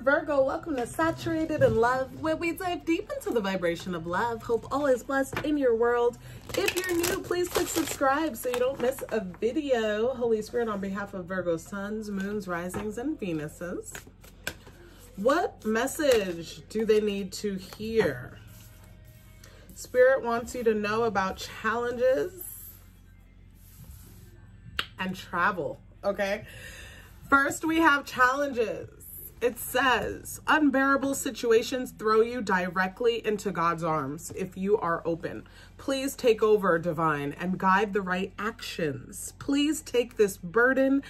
Virgo. Welcome to Saturated in Love, where we dive deep into the vibration of love. Hope all is blessed in your world. If you're new, please click subscribe so you don't miss a video. Holy Spirit, on behalf of Virgo suns, moons, risings, and Venuses, what message do they need to hear? Spirit wants you to know about challenges and travel, okay? First, we have challenges. It says, unbearable situations throw you directly into God's arms if you are open. Please take over, divine, and guide the right actions. Please take this burden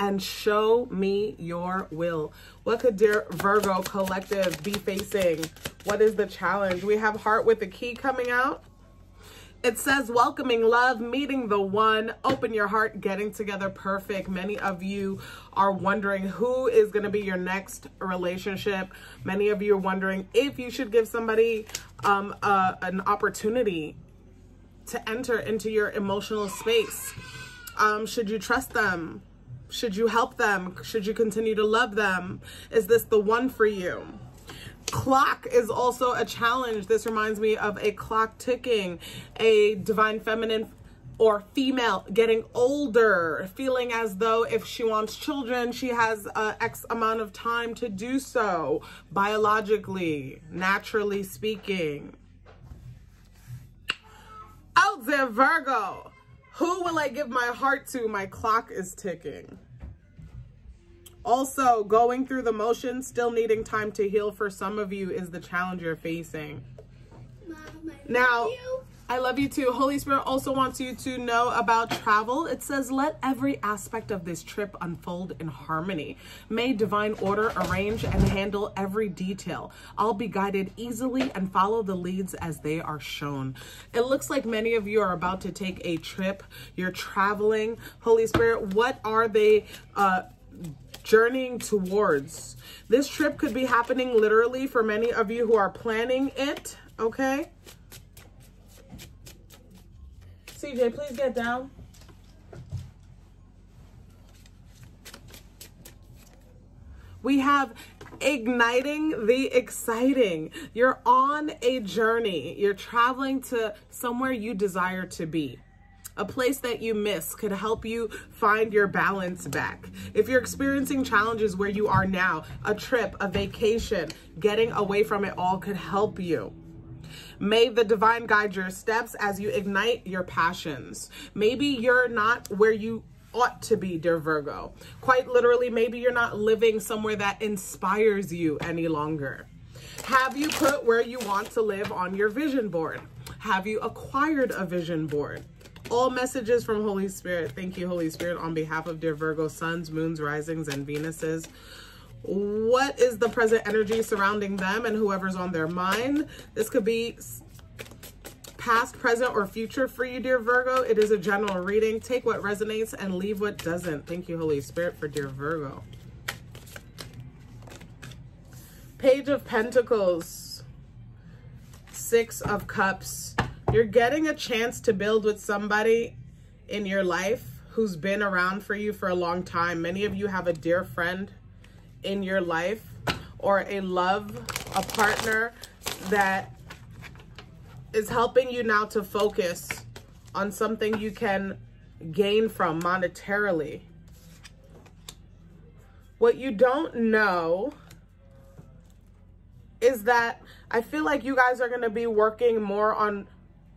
and show me your will. What could dear Virgo collective be facing? What is the challenge? We have heart with the key coming out. It says welcoming love, meeting the one, open your heart, getting together perfect. Many of you are wondering who is going to be your next relationship. Many of you are wondering if you should give somebody um, an opportunity to enter into your emotional space. Um, should you trust them? Should you help them? Should you continue to love them? Is this the one for you? Clock is also a challenge. This reminds me of a clock ticking, a divine feminine or female getting older, feeling as though if she wants children, she has uh, X amount of time to do so, biologically, naturally speaking. Out there, Virgo. Who will I give my heart to? My clock is ticking. Also, going through the motions, still needing time to heal for some of you is the challenge you're facing. Mom, I now. I love you too. Holy Spirit also wants you to know about travel. It says, let every aspect of this trip unfold in harmony. May divine order arrange and handle every detail. I'll be guided easily and follow the leads as they are shown. It looks like many of you are about to take a trip. You're traveling. Holy Spirit, what are they, uh, journeying towards. This trip could be happening literally for many of you who are planning it, okay? CJ, please get down. We have igniting the exciting. You're on a journey. You're traveling to somewhere you desire to be a place that you miss could help you find your balance back. If you're experiencing challenges where you are now, a trip, a vacation, getting away from it all could help you. May the divine guide your steps as you ignite your passions. Maybe you're not where you ought to be, dear Virgo. Quite literally, maybe you're not living somewhere that inspires you any longer. Have you put where you want to live on your vision board? Have you acquired a vision board? All messages from Holy Spirit. Thank you, Holy Spirit, on behalf of dear Virgo suns, moons, risings, and Venuses. What is the present energy surrounding them and whoever's on their mind? This could be past, present, or future for you, dear Virgo. It is a general reading. Take what resonates and leave what doesn't. Thank you, Holy Spirit, for dear Virgo. Page of Pentacles. Six of Cups you're getting a chance to build with somebody in your life who's been around for you for a long time. Many of you have a dear friend in your life or a love, a partner that is helping you now to focus on something you can gain from monetarily. What you don't know is that I feel like you guys are going to be working more on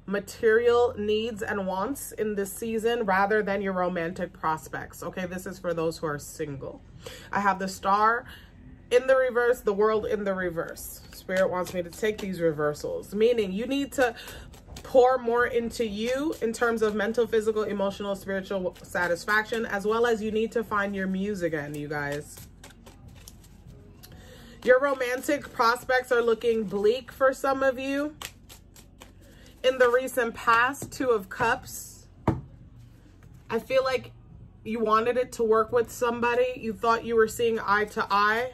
material needs and wants in this season rather than your romantic prospects. Okay, this is for those who are single. I have the star in the reverse, the world in the reverse. Spirit wants me to take these reversals, meaning you need to pour more into you in terms of mental, physical, emotional, spiritual satisfaction, as well as you need to find your muse again, you guys. Your romantic prospects are looking bleak for some of you in the recent past, Two of Cups. I feel like you wanted it to work with somebody. You thought you were seeing eye to eye.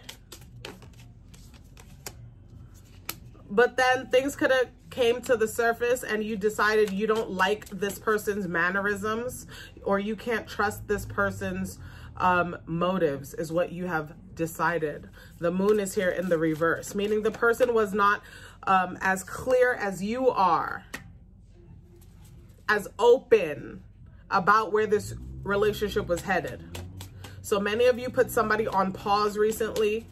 But then things could have came to the surface and you decided you don't like this person's mannerisms or you can't trust this person's um, motives is what you have decided. The moon is here in the reverse, meaning the person was not um, as clear as you are, as open about where this relationship was headed. So many of you put somebody on pause recently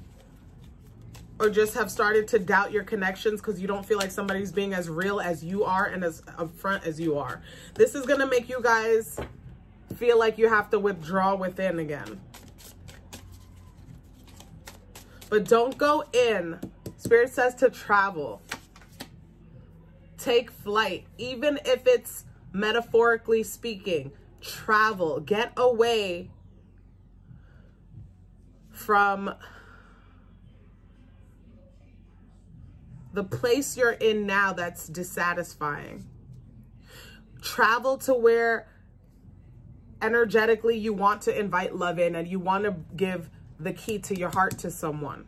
or just have started to doubt your connections because you don't feel like somebody's being as real as you are and as upfront as you are. This is going to make you guys feel like you have to withdraw within again. But don't go in. Spirit says to travel. Take flight, even if it's metaphorically speaking. Travel. Get away from the place you're in now that's dissatisfying. Travel to where energetically you want to invite love in and you want to give the key to your heart to someone.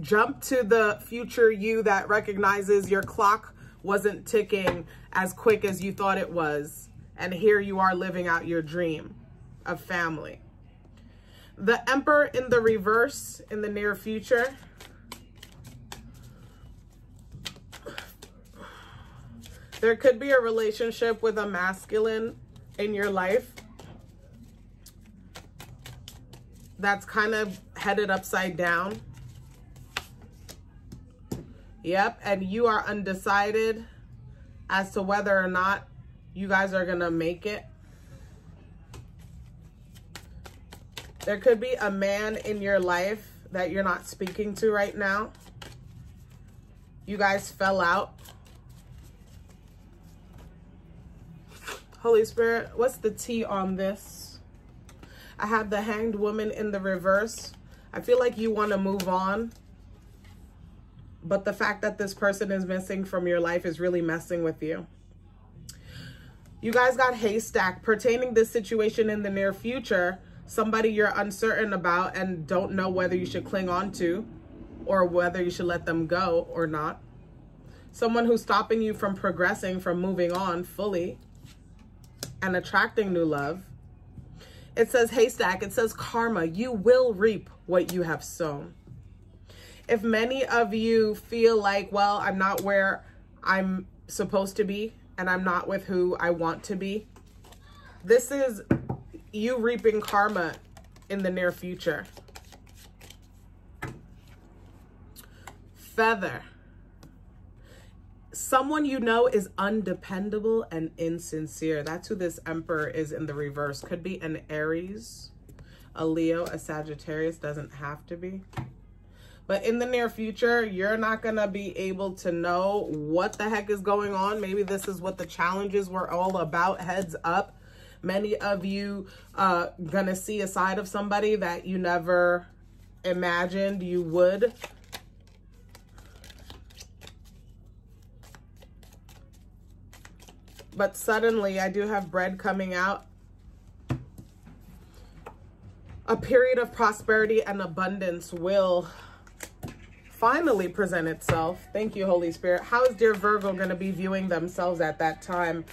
Jump to the future you that recognizes your clock wasn't ticking as quick as you thought it was. And here you are living out your dream of family. The Emperor in the reverse in the near future There could be a relationship with a masculine in your life that's kind of headed upside down. Yep, and you are undecided as to whether or not you guys are going to make it. There could be a man in your life that you're not speaking to right now. You guys fell out. Holy Spirit, what's the T on this? I have the hanged woman in the reverse. I feel like you want to move on. But the fact that this person is missing from your life is really messing with you. You guys got haystack pertaining this situation in the near future. Somebody you're uncertain about and don't know whether you should cling on to or whether you should let them go or not. Someone who's stopping you from progressing, from moving on fully and attracting new love. It says haystack, it says karma. You will reap what you have sown. If many of you feel like, well, I'm not where I'm supposed to be and I'm not with who I want to be, this is you reaping karma in the near future. Feather someone you know is undependable and insincere. That's who this emperor is in the reverse. Could be an Aries, a Leo, a Sagittarius. Doesn't have to be. But in the near future, you're not going to be able to know what the heck is going on. Maybe this is what the challenges were all about. Heads up. Many of you uh, going to see a side of somebody that you never imagined you would but suddenly I do have bread coming out. A period of prosperity and abundance will finally present itself. Thank you, Holy Spirit. How is dear Virgo going to be viewing themselves at that time?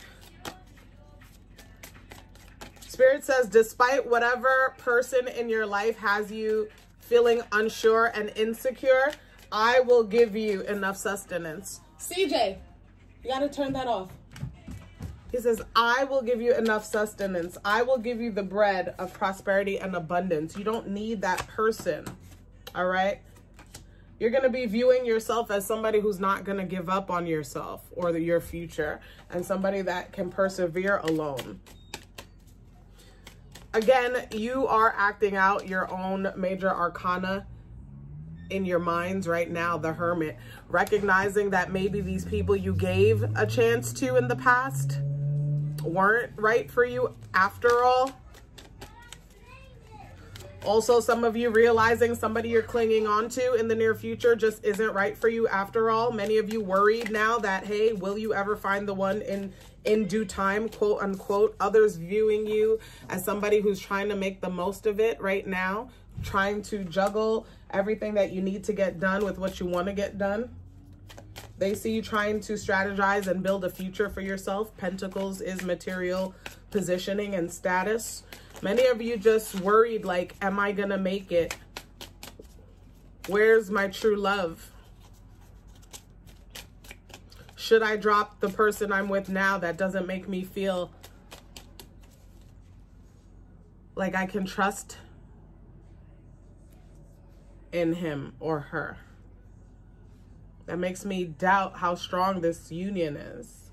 Spirit says, despite whatever person in your life has you feeling unsure and insecure, I will give you enough sustenance. CJ, you got to turn that off. He says, I will give you enough sustenance. I will give you the bread of prosperity and abundance. You don't need that person. All right. You're going to be viewing yourself as somebody who's not going to give up on yourself or the, your future and somebody that can persevere alone. Again, you are acting out your own major arcana in your minds right now, the hermit, recognizing that maybe these people you gave a chance to in the past weren't right for you after all. Also, some of you realizing somebody you're clinging on to in the near future just isn't right for you after all. Many of you worried now that, hey, will you ever find the one in, in due time, quote unquote. Others viewing you as somebody who's trying to make the most of it right now, trying to juggle everything that you need to get done with what you want to get done. They see you trying to strategize and build a future for yourself. Pentacles is material positioning and status. Many of you just worried, like, am I going to make it? Where's my true love? Should I drop the person I'm with now that doesn't make me feel like I can trust in him or her? That makes me doubt how strong this union is.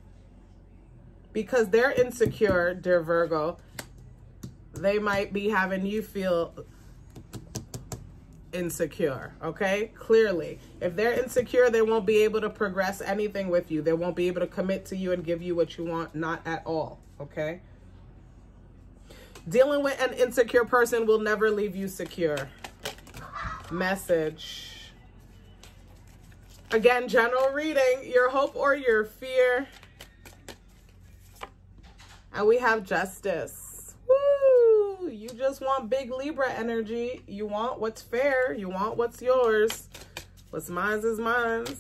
Because they're insecure, dear Virgo. They might be having you feel insecure, okay? Clearly. If they're insecure, they won't be able to progress anything with you. They won't be able to commit to you and give you what you want, not at all, okay? Dealing with an insecure person will never leave you secure. Message. Again, general reading, your hope or your fear. And we have justice you just want big Libra energy. You want what's fair. You want what's yours. What's mine is mine.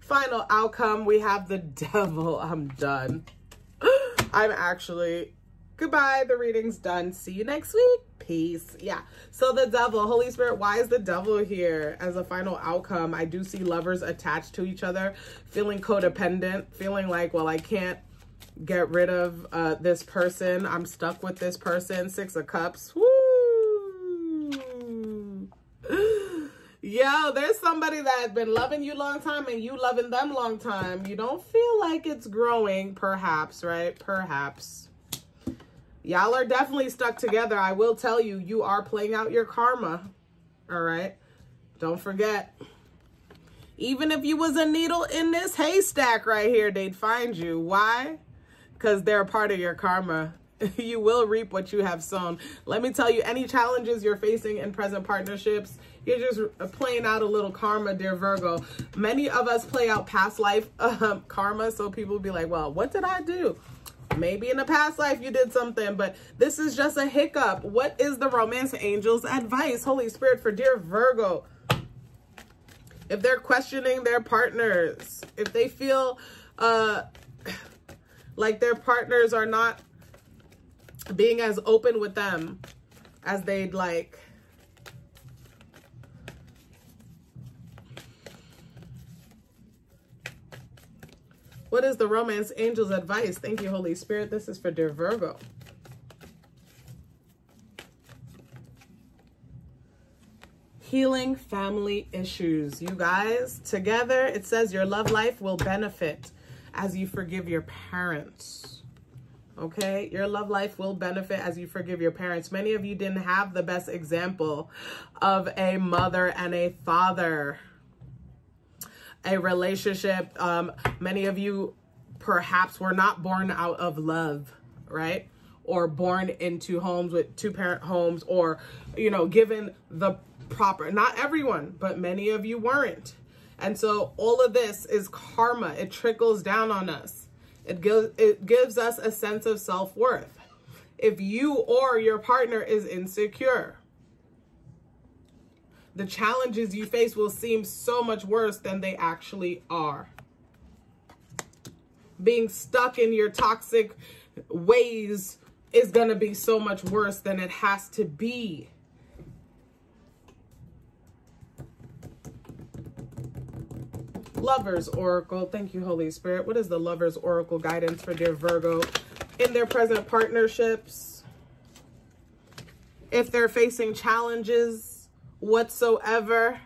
Final outcome, we have the devil. I'm done. I'm actually, goodbye. The reading's done. See you next week. Peace. Yeah. So the devil, Holy Spirit, why is the devil here as a final outcome? I do see lovers attached to each other, feeling codependent, feeling like, well, I can't get rid of uh, this person. I'm stuck with this person. Six of Cups. Woo! Yo, there's somebody that has been loving you long time and you loving them long time. You don't feel like it's growing, perhaps, right? Perhaps. Y'all are definitely stuck together. I will tell you, you are playing out your karma. All right? Don't forget. Even if you was a needle in this haystack right here, they'd find you. Why? because they're a part of your karma. you will reap what you have sown. Let me tell you, any challenges you're facing in present partnerships, you're just playing out a little karma, dear Virgo. Many of us play out past life um, karma, so people be like, well, what did I do? Maybe in a past life you did something, but this is just a hiccup. What is the romance angel's advice, Holy Spirit, for dear Virgo? If they're questioning their partners, if they feel uh, like their partners are not being as open with them as they'd like. What is the romance angel's advice? Thank you, Holy Spirit. This is for dear Virgo. Healing family issues. You guys, together, it says your love life will benefit as you forgive your parents. Okay, your love life will benefit as you forgive your parents. Many of you didn't have the best example of a mother and a father, a relationship. Um, many of you perhaps were not born out of love, right? Or born into homes with two parent homes, or, you know, given the proper, not everyone, but many of you weren't and so all of this is karma. It trickles down on us. It gives, it gives us a sense of self-worth. If you or your partner is insecure, the challenges you face will seem so much worse than they actually are. Being stuck in your toxic ways is going to be so much worse than it has to be. Lovers Oracle. Thank you, Holy Spirit. What is the Lovers Oracle guidance for dear Virgo in their present partnerships? If they're facing challenges whatsoever,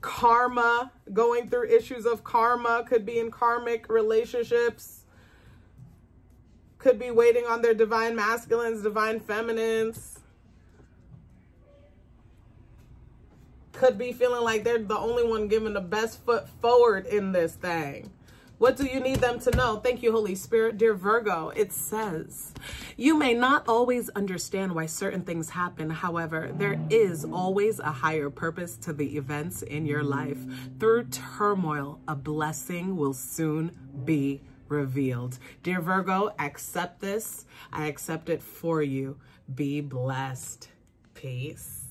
karma, going through issues of karma, could be in karmic relationships, could be waiting on their divine masculines, divine feminines, could be feeling like they're the only one giving the best foot forward in this thing. What do you need them to know? Thank you, Holy Spirit. Dear Virgo, it says, you may not always understand why certain things happen. However, there is always a higher purpose to the events in your life. Through turmoil, a blessing will soon be revealed. Dear Virgo, accept this. I accept it for you. Be blessed. Peace.